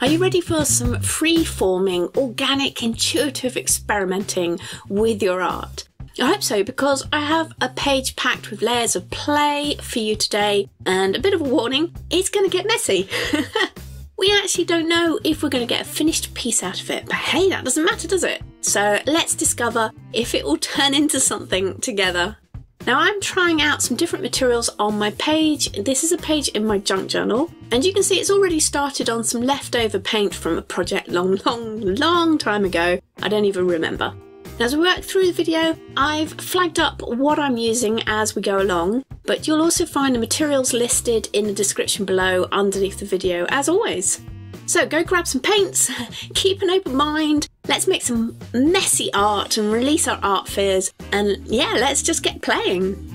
Are you ready for some free forming, organic, intuitive experimenting with your art? I hope so because I have a page packed with layers of play for you today and a bit of a warning it's going to get messy. we actually don't know if we're going to get a finished piece out of it, but hey, that doesn't matter, does it? So let's discover if it will turn into something together. Now I'm trying out some different materials on my page. This is a page in my junk journal and you can see it's already started on some leftover paint from a project long, long, long time ago. I don't even remember. Now, as we work through the video, I've flagged up what I'm using as we go along, but you'll also find the materials listed in the description below underneath the video as always. So go grab some paints, keep an open mind, let's make some messy art and release our art fears, and yeah, let's just get playing.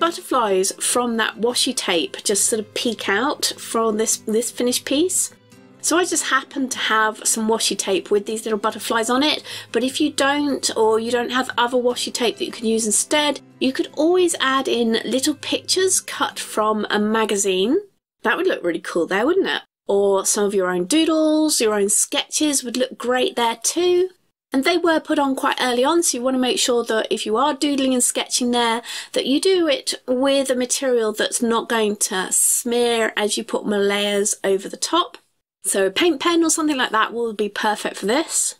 Butterflies from that washi tape just sort of peek out from this, this finished piece. So I just happen to have some washi tape with these little butterflies on it, but if you don't, or you don't have other washi tape that you can use instead, you could always add in little pictures cut from a magazine. That would look really cool there, wouldn't it? Or some of your own doodles, your own sketches would look great there too. And they were put on quite early on, so you want to make sure that if you are doodling and sketching there, that you do it with a material that's not going to smear as you put more layers over the top. So a paint pen or something like that will be perfect for this.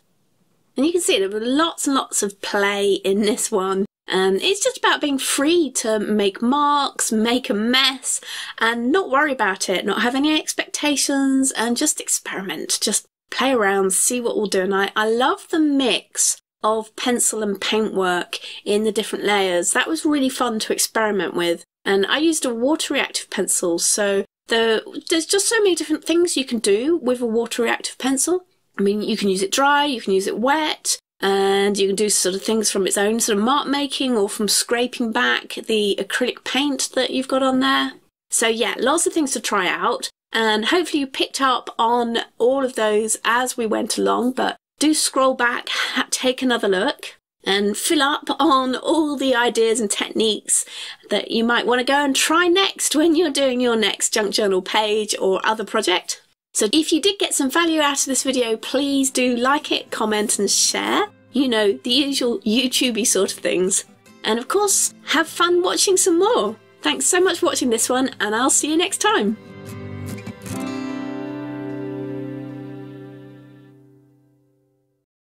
And you can see there were lots and lots of play in this one. And it's just about being free to make marks, make a mess, and not worry about it, not have any expectations, and just experiment, just play around, see what we'll do. And I, I love the mix of pencil and paintwork in the different layers. That was really fun to experiment with. And I used a water reactive pencil, so the, there's just so many different things you can do with a water reactive pencil. I mean, you can use it dry, you can use it wet, and you can do sort of things from its own sort of mark making or from scraping back the acrylic paint that you've got on there. So yeah, lots of things to try out. And hopefully you picked up on all of those as we went along, but do scroll back, take another look and fill up on all the ideas and techniques that you might want to go and try next when you're doing your next junk journal page or other project. So if you did get some value out of this video, please do like it, comment and share. You know, the usual YouTubey sort of things. And of course, have fun watching some more. Thanks so much for watching this one and I'll see you next time.